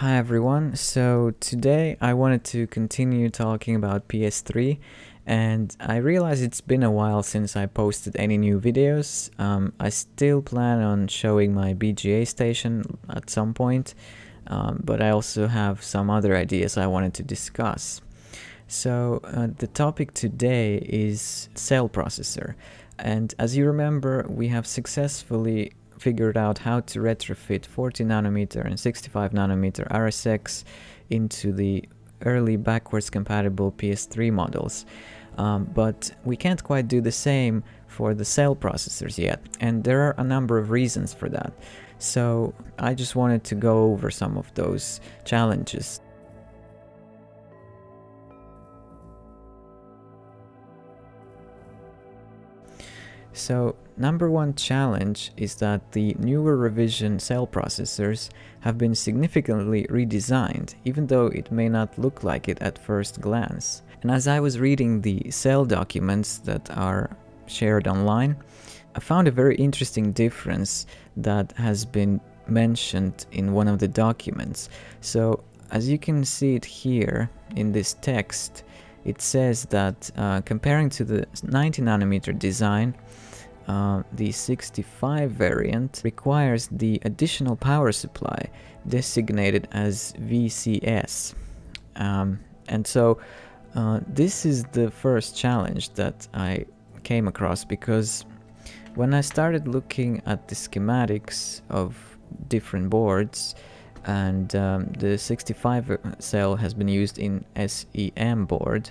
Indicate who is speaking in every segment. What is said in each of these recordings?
Speaker 1: Hi everyone, so today I wanted to continue talking about PS3 and I realize it's been a while since I posted any new videos. Um, I still plan on showing my BGA station at some point, um, but I also have some other ideas I wanted to discuss. So uh, the topic today is cell processor and as you remember we have successfully figured out how to retrofit 40 nanometer and 65 nanometer RSX into the early backwards compatible PS3 models. Um, but we can't quite do the same for the cell processors yet, and there are a number of reasons for that. So I just wanted to go over some of those challenges. So number one challenge is that the newer revision cell processors have been significantly redesigned, even though it may not look like it at first glance. And as I was reading the cell documents that are shared online, I found a very interesting difference that has been mentioned in one of the documents. So as you can see it here in this text, it says that uh, comparing to the 90 nanometer design, uh, the 65 variant requires the additional power supply designated as VCS. Um, and so uh, this is the first challenge that I came across because when I started looking at the schematics of different boards and um, the 65 cell has been used in SEM board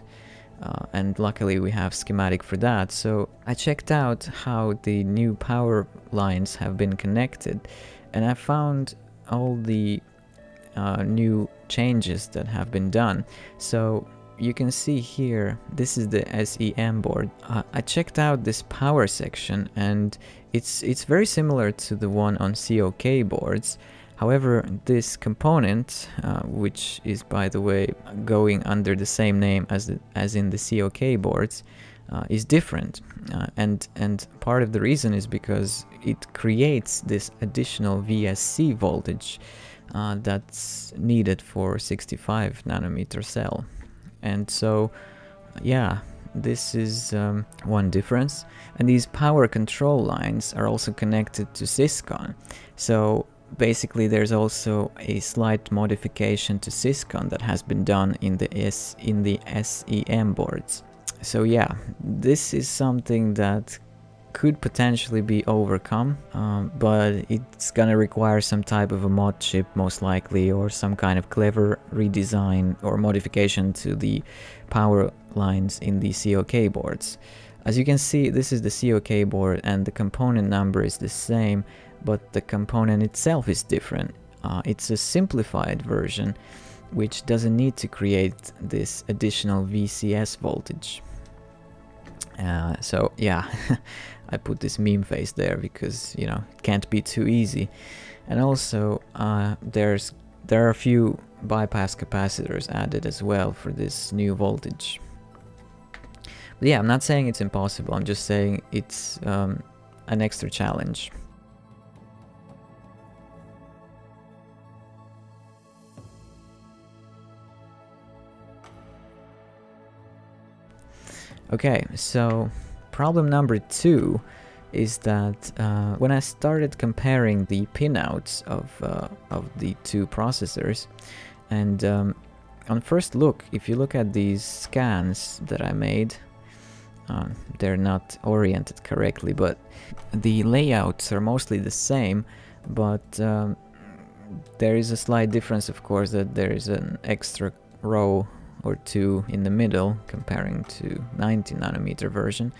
Speaker 1: uh, and luckily we have schematic for that. So I checked out how the new power lines have been connected and I found all the uh, new changes that have been done. So you can see here, this is the SEM board. Uh, I checked out this power section and it's, it's very similar to the one on COK boards. However, this component, uh, which is by the way going under the same name as, the, as in the COK boards, uh, is different. Uh, and, and part of the reason is because it creates this additional VSC voltage uh, that's needed for 65 nanometer cell. And so, yeah, this is um, one difference. And these power control lines are also connected to Syscon. So basically there's also a slight modification to Syscon that has been done in the S in the SEM boards. So yeah, this is something that could potentially be overcome, um, but it's gonna require some type of a mod chip most likely or some kind of clever redesign or modification to the power lines in the COK boards. As you can see, this is the COK board and the component number is the same, but the component itself is different. Uh, it's a simplified version which doesn't need to create this additional VCS voltage. Uh, so yeah, I put this meme face there because you know it can't be too easy. And also uh, there's there are a few bypass capacitors added as well for this new voltage. But yeah, I'm not saying it's impossible. I'm just saying it's um, an extra challenge. Okay, so problem number two is that uh, when I started comparing the pinouts of, uh, of the two processors, and um, on first look, if you look at these scans that I made, uh, they're not oriented correctly, but the layouts are mostly the same, but um, there is a slight difference, of course, that there is an extra row or two in the middle comparing to 90 nanometer version.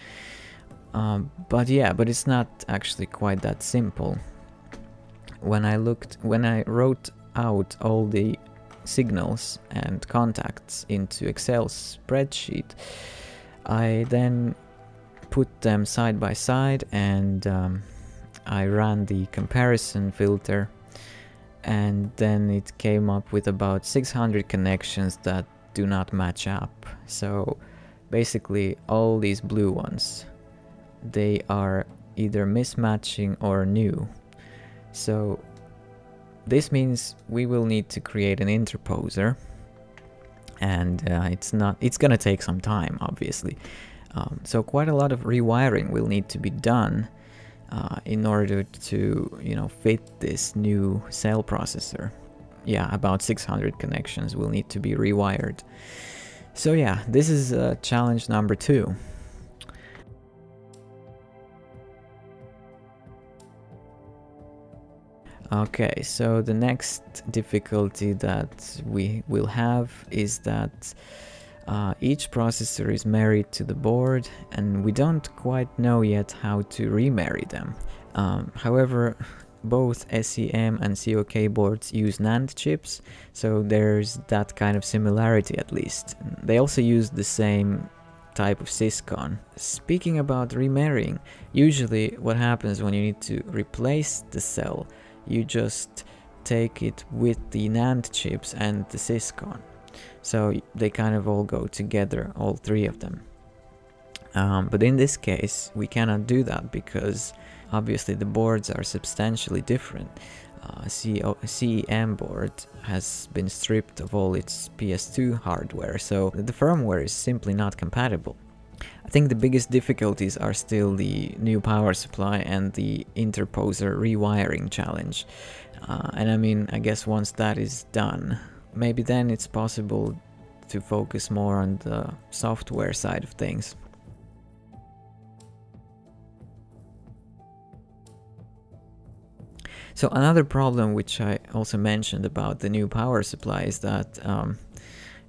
Speaker 1: Um, but yeah, but it's not actually quite that simple. When I looked, when I wrote out all the signals and contacts into Excel spreadsheet, I then put them side by side and um, I ran the comparison filter and then it came up with about 600 connections that do not match up. So basically all these blue ones, they are either mismatching or new. So this means we will need to create an interposer and uh, it's not it's gonna take some time obviously um, so quite a lot of rewiring will need to be done uh, in order to you know fit this new cell processor yeah about 600 connections will need to be rewired so yeah this is uh, challenge number two Okay, so the next difficulty that we will have is that uh, each processor is married to the board and we don't quite know yet how to remarry them. Um, however, both SEM and COK boards use NAND chips, so there's that kind of similarity at least. They also use the same type of syscon. Speaking about remarrying, usually what happens when you need to replace the cell you just take it with the NAND chips and the Syscon. So they kind of all go together, all three of them. Um, but in this case, we cannot do that because obviously the boards are substantially different. Uh, CEM board has been stripped of all its PS2 hardware, so the firmware is simply not compatible. I think the biggest difficulties are still the new power supply and the interposer rewiring challenge. Uh, and I mean, I guess once that is done, maybe then it's possible to focus more on the software side of things. So another problem which I also mentioned about the new power supply is that um,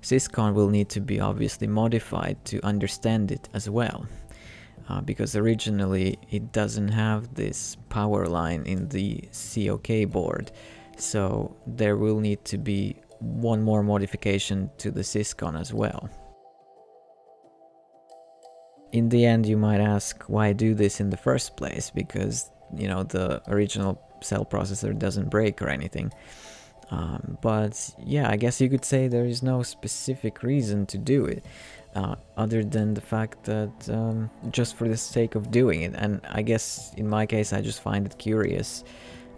Speaker 1: Syscon will need to be obviously modified to understand it as well. Uh, because originally it doesn't have this power line in the COK board, so there will need to be one more modification to the Syscon as well. In the end you might ask why do this in the first place, because you know the original cell processor doesn't break or anything. Um, but yeah, I guess you could say there is no specific reason to do it. Uh, other than the fact that um, just for the sake of doing it and i guess in my case i just find it curious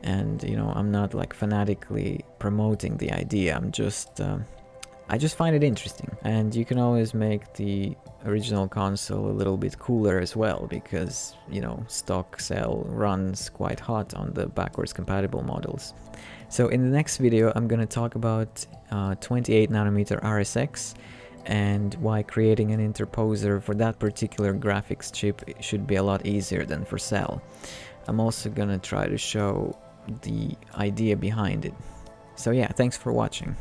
Speaker 1: and you know i'm not like fanatically promoting the idea i'm just um, i just find it interesting and you can always make the original console a little bit cooler as well because you know stock cell runs quite hot on the backwards compatible models so in the next video, I'm going to talk about uh, 28 nanometer RSX and why creating an interposer for that particular graphics chip should be a lot easier than for cell. I'm also going to try to show the idea behind it. So yeah, thanks for watching.